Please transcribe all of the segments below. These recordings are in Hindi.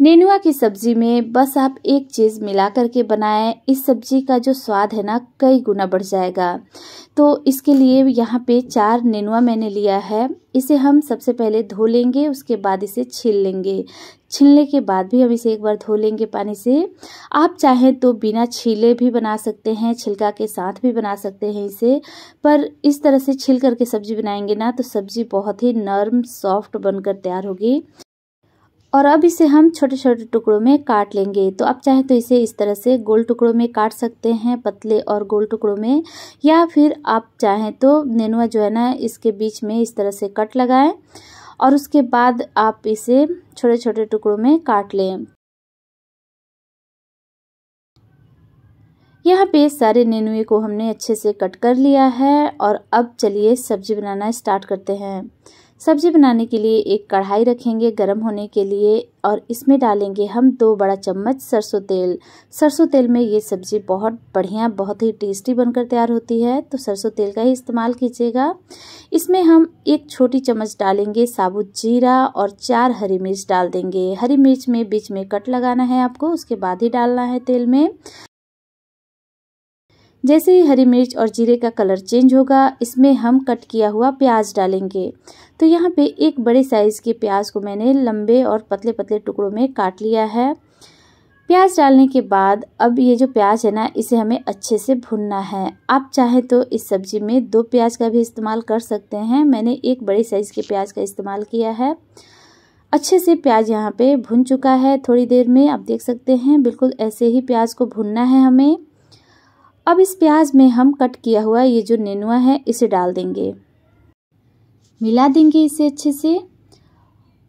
नेनुआ की सब्ज़ी में बस आप एक चीज़ मिला करके बनाएँ, इस सब्ज़ी का जो स्वाद है ना, कई गुना बढ़ जाएगा। तो इसके लिए यहाँ पे चार नेनुआ मैंने लिया है। इसे हम सबसे पहले धो लेंगे, उसके बाद इसे छील लेंगे। छीलने के बाद भी हम इसे एक बार धो लेंगे पानी से। आप चाहें तो बिना छीले भी बना सकते हैं, छिलका के साथ भी बना सकते हैं इसे, पर इस तरह से छील करके सब्ज़ी बनाएँगे ना तो सब्ज़ी बहुत ही नर्म, सॉफ्ट बनकर तैयार होगी। और अब इसे हम छोटे छोटे टुकड़ों में काट लेंगे। तो आप चाहे तो इसे इस तरह से गोल टुकड़ों में काट सकते हैं, पतले और गोल टुकड़ों में। या फिर आप चाहें तो नेनुआ जो है ना, इसके बीच में इस तरह से कट लगाएँ और उसके बाद आप इसे छोटे छोटे टुकड़ों में काट लें। यहाँ पे सारे नेनुए को हमने अच्छे से कट कर लिया है और अब चलिए सब्ज़ी बनाना स्टार्ट करते हैं। सब्ज़ी बनाने के लिए एक कढ़ाई रखेंगे गर्म होने के लिए और इसमें डालेंगे हम दो बड़ा चम्मच सरसों तेल। सरसों तेल में ये सब्ज़ी बहुत बढ़िया, बहुत ही टेस्टी बनकर तैयार होती है तो सरसों तेल का ही इस्तेमाल कीजिएगा। इसमें हम एक छोटी चम्मच डालेंगे साबुत जीरा और चार हरी मिर्च डाल देंगे। हरी मिर्च में बीच में कट लगाना है आपको, उसके बाद ही डालना है तेल में। जैसे ही हरी मिर्च और जीरे का कलर चेंज होगा, इसमें हम कट किया हुआ प्याज डालेंगे। तो यहाँ पे एक बड़े साइज़ के प्याज को मैंने लंबे और पतले पतले टुकड़ों में काट लिया है। प्याज डालने के बाद अब ये जो प्याज है ना, इसे हमें अच्छे से भुनना है। आप चाहे तो इस सब्ज़ी में दो प्याज का भी इस्तेमाल कर सकते हैं। मैंने एक बड़े साइज़ के प्याज का इस्तेमाल किया है। अच्छे से प्याज यहाँ पे भुन चुका है थोड़ी देर में। आप देख सकते हैं, बिल्कुल ऐसे ही प्याज को भुनना है हमें। अब इस प्याज में हम कट किया हुआ ये जो नेनुआ है, इसे डाल देंगे। मिला देंगे इसे अच्छे से।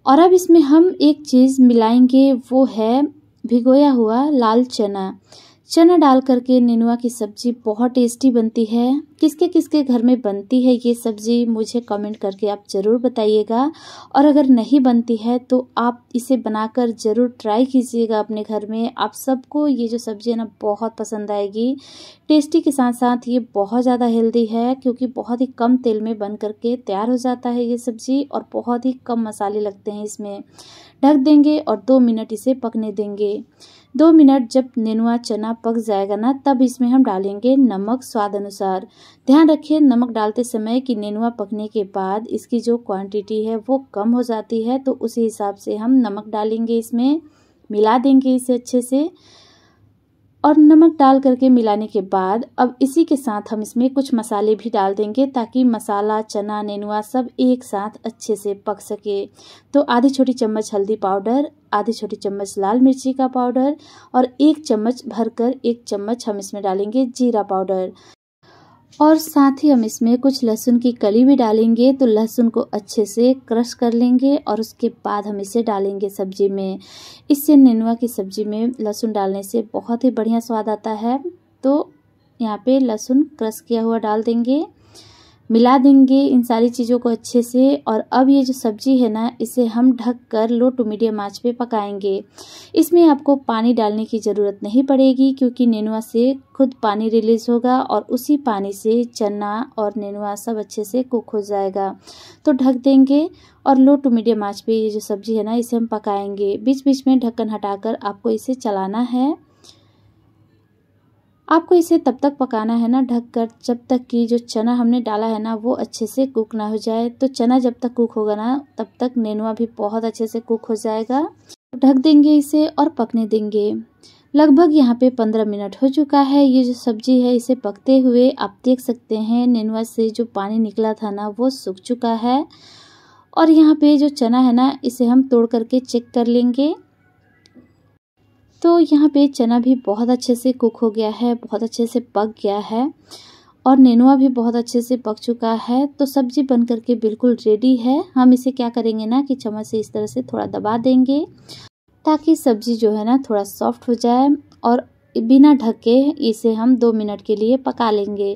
और अब इसमें हम एक चीज़ मिलाएँगे, वो है भिगोया हुआ लाल चना। चना डाल करके नेनुआ की सब्ज़ी बहुत टेस्टी बनती है। किसके किसके घर में बनती है ये सब्ज़ी, मुझे कमेंट करके आप ज़रूर बताइएगा। और अगर नहीं बनती है तो आप इसे बनाकर ज़रूर ट्राई कीजिएगा अपने घर में। आप सबको ये जो सब्ज़ी है ना, बहुत पसंद आएगी। टेस्टी के साथ साथ ये बहुत ज़्यादा हेल्दी है, क्योंकि बहुत ही कम तेल में बन करके तैयार हो जाता है ये सब्ज़ी और बहुत ही कम मसाले लगते हैं इसमें। ढक देंगे और दो मिनट इसे पकने देंगे। दो मिनट जब नेनुआ चना पक जाएगा ना, तब इसमें हम डालेंगे नमक स्वाद अनुसार। ध्यान रखिए, नमक डालते समय कि नेनुआ पकने के बाद इसकी जो क्वांटिटी है वो कम हो जाती है तो उसी हिसाब से हम नमक डालेंगे इसमें, मिला देंगे इसे अच्छे से। और नमक डाल करके मिलाने के बाद अब इसी के साथ हम इसमें कुछ मसाले भी डाल देंगे ताकि मसाला, चना, नेनुआ सब एक साथ अच्छे से पक सके। तो आधी छोटी चम्मच हल्दी पाउडर, आधी छोटी चम्मच लाल मिर्ची का पाउडर और एक चम्मच भरकर एक चम्मच हम इसमें डालेंगे जीरा पाउडर। और साथ ही हम इसमें कुछ लहसुन की कली भी डालेंगे तो लहसुन को अच्छे से क्रश कर लेंगे और उसके बाद हम इसे डालेंगे सब्ज़ी में। इससे नेनुआ की सब्ज़ी में लहसुन डालने से बहुत ही बढ़िया स्वाद आता है। तो यहाँ पे लहसुन क्रश किया हुआ डाल देंगे। मिला देंगे इन सारी चीज़ों को अच्छे से। और अब ये जो सब्ज़ी है ना, इसे हम ढक कर लो टू मीडियम आँच पे पकाएँगे। इसमें आपको पानी डालने की ज़रूरत नहीं पड़ेगी, क्योंकि नेनुआ से खुद पानी रिलीज़ होगा और उसी पानी से चना और नेनुआ सब अच्छे से कुक हो जाएगा। तो ढक देंगे और लो टू मीडियम आँच पे ये जो सब्ज़ी है ना, इसे हम पकाएँगे। बीच बीच में ढक्कन हटाकर आपको इसे चलाना है। आपको इसे तब तक पकाना है ना ढककर जब तक कि जो चना हमने डाला है ना, वो अच्छे से कुक ना हो जाए। तो चना जब तक कुक होगा ना, तब तक नेनुआ भी बहुत अच्छे से कुक हो जाएगा। ढक देंगे इसे और पकने देंगे। लगभग यहाँ पे पंद्रह मिनट हो चुका है। ये जो सब्ज़ी है, इसे पकते हुए आप देख सकते हैं, नेनुआ से जो पानी निकला था ना, वो सूख चुका है। और यहाँ पे जो चना है ना, इसे हम तोड़ करके चेक कर लेंगे। तो यहाँ पे चना भी बहुत अच्छे से कुक हो गया है, बहुत अच्छे से पक गया है और नेनुआ भी बहुत अच्छे से पक चुका है। तो सब्ज़ी बन करके बिल्कुल रेडी है। हम इसे क्या करेंगे ना कि चम्मच से इस तरह से थोड़ा दबा देंगे ताकि सब्ज़ी जो है ना थोड़ा सॉफ्ट हो जाए और बिना ढके इसे हम दो मिनट के लिए पका लेंगे।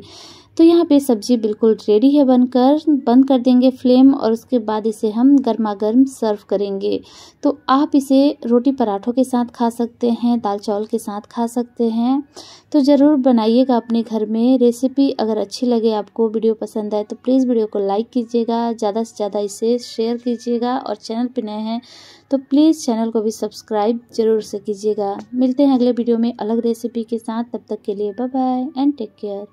तो यहाँ पे सब्ज़ी बिल्कुल रेडी है बनकर। बंद कर देंगे फ्लेम और उसके बाद इसे हम गर्मा गर्म सर्व करेंगे। तो आप इसे रोटी पराठों के साथ खा सकते हैं, दाल चावल के साथ खा सकते हैं। तो ज़रूर बनाइएगा अपने घर में। रेसिपी अगर अच्छी लगे, आपको वीडियो पसंद आए तो प्लीज़ वीडियो को लाइक कीजिएगा, ज़्यादा से ज़्यादा इसे शेयर कीजिएगा और चैनल पर नए हैं तो प्लीज़ चैनल को भी सब्सक्राइब ज़रूर से कीजिएगा। मिलते हैं अगले वीडियो में अलग रेसिपी के साथ। तब तक के लिए bye bye and take care